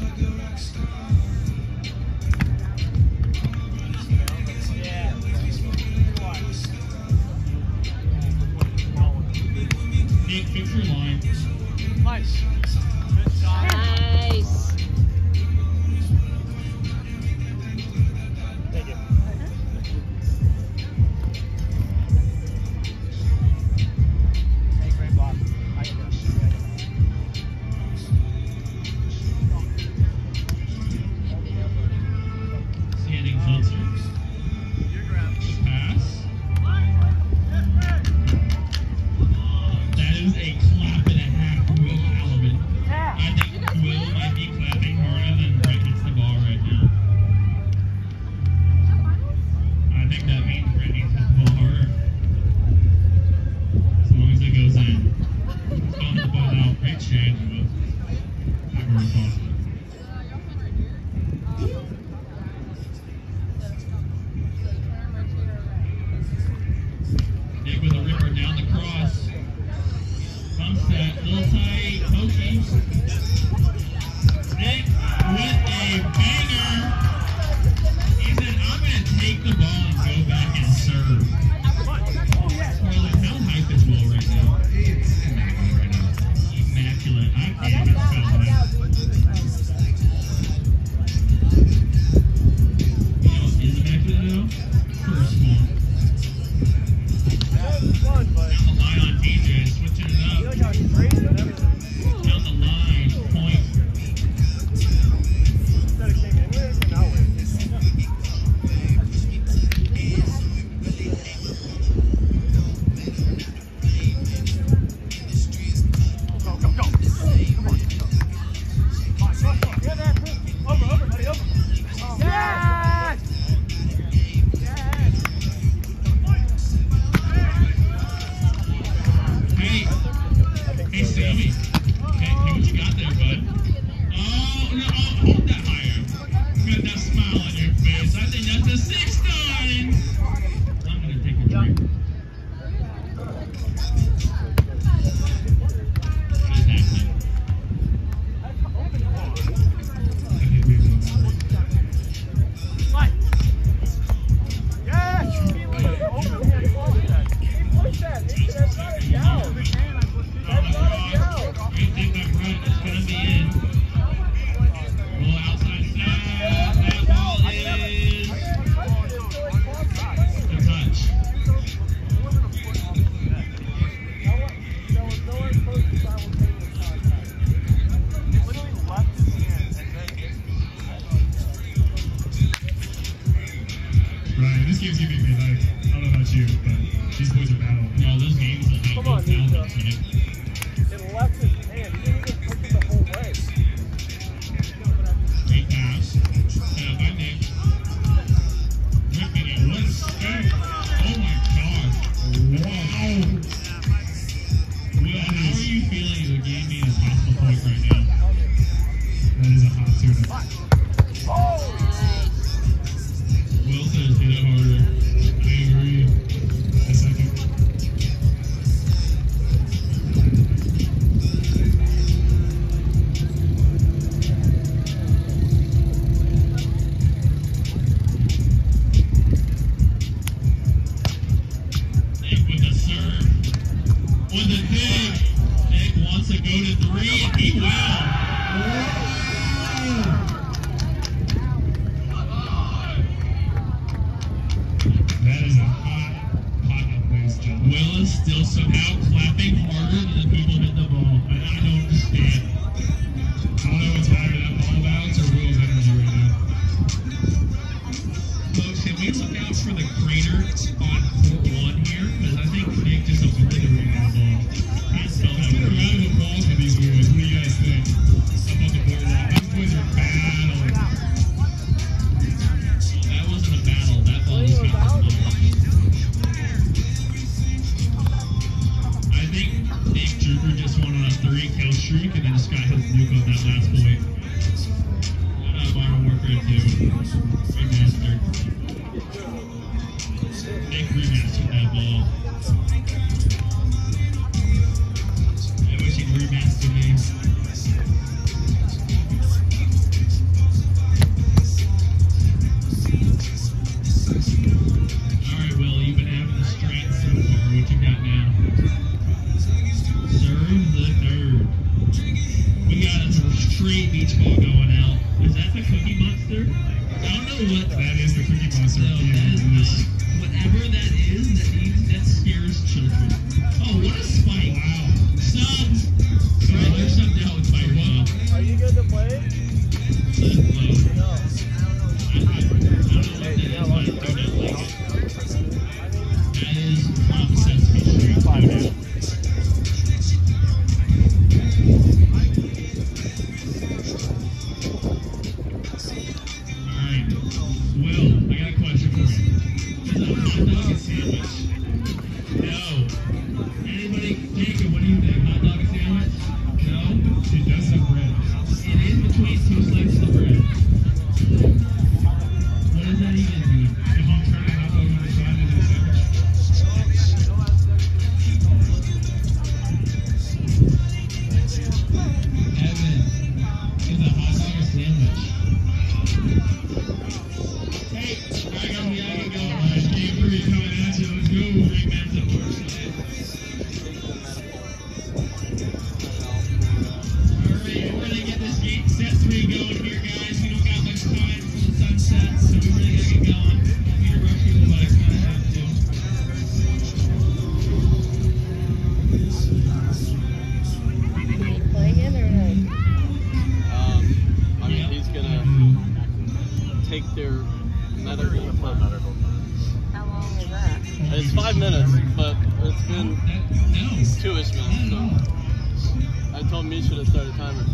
my girl. Nick Naveen, Randy Temple. now clapping harder. me should have started timer.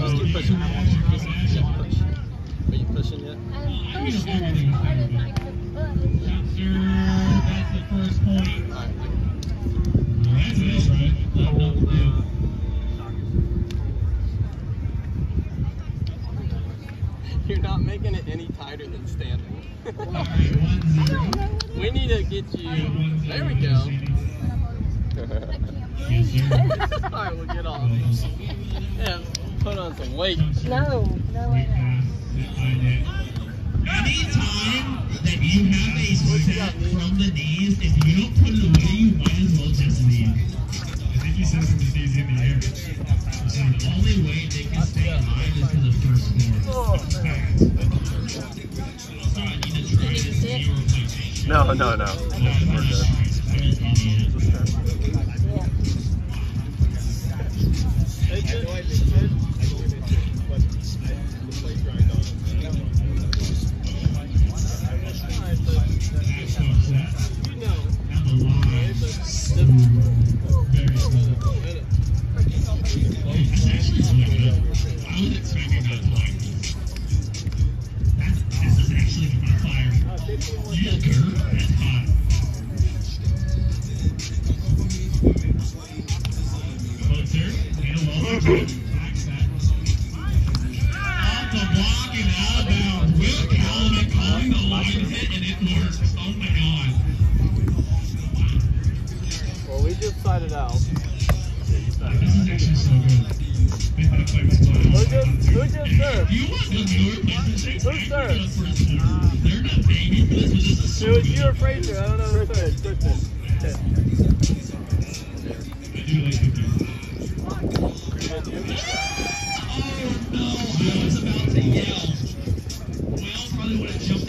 Just keep pushing. Just. Are you pushing yet? I'm pushing as hard as I You're not making it any tighter than standing. we need to get you. There we go. All right, we'll get off. Yeah put on some weight. No, no, I that you have a step from the knees, if you don't put it away, you might as well just leave. I think he says from the knees in the air. The only way they can stay alive is the first floor. So I need to try this replacement. No, no, no. We're good. Yeah. Exit. just side it out. Who just, who just served? Who served? It was you or Fraser. I don't know who served. Oh, no. I was about to yell. Well, probably would have jumped.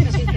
Excuse me.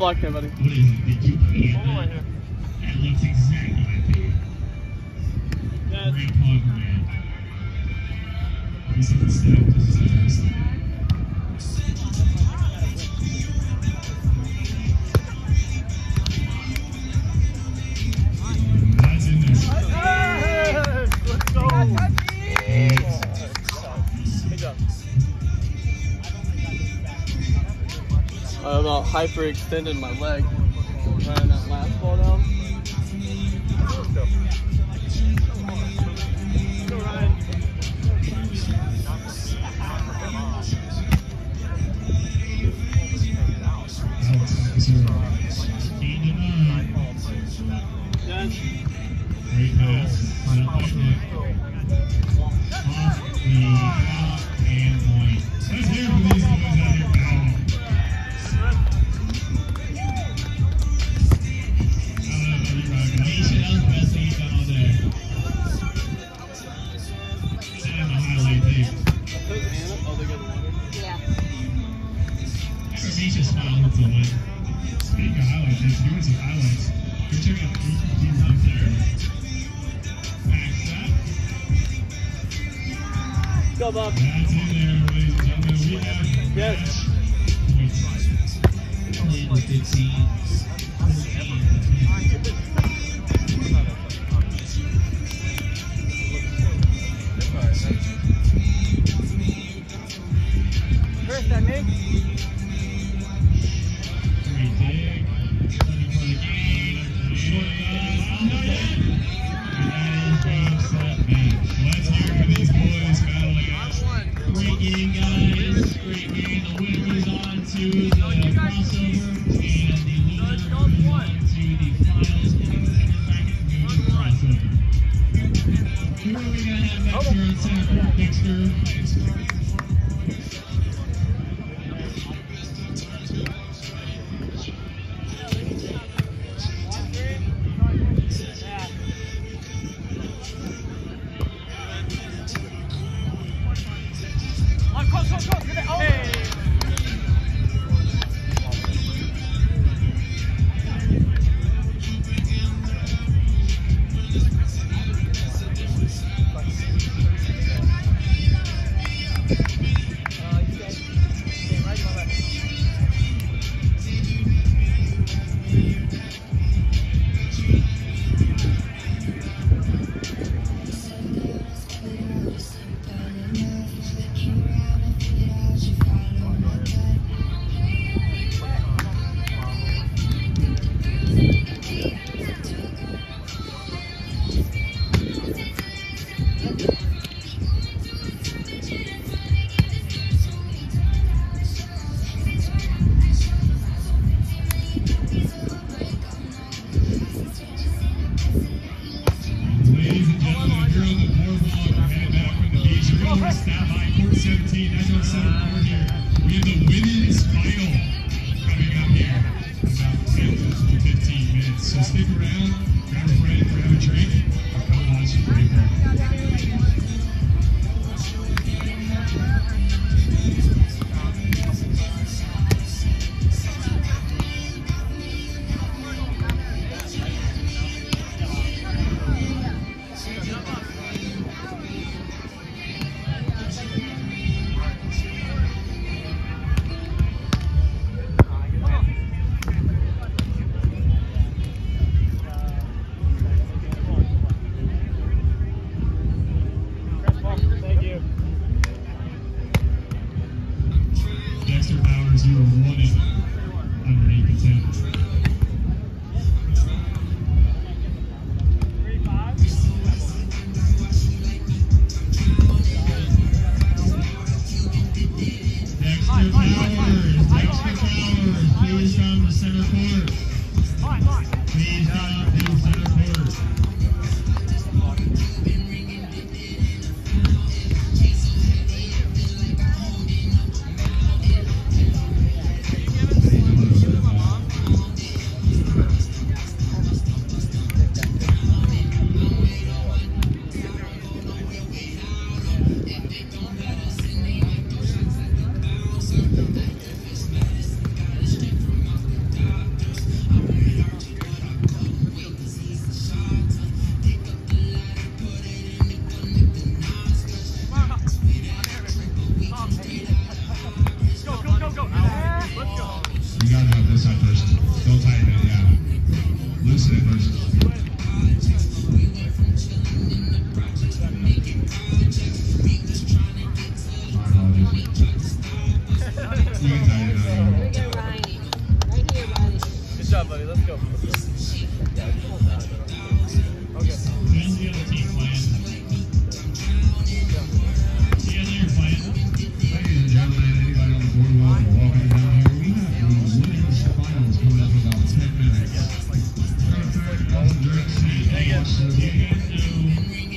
blocked him, buddy. What is it? Did you pay Hold on here. That looks exactly like it. That's... Grandpa Grant. He's the. This is the first. I about hyperextended my leg trying that last down. Great pass. Off the top and. Let's hear from these I'll.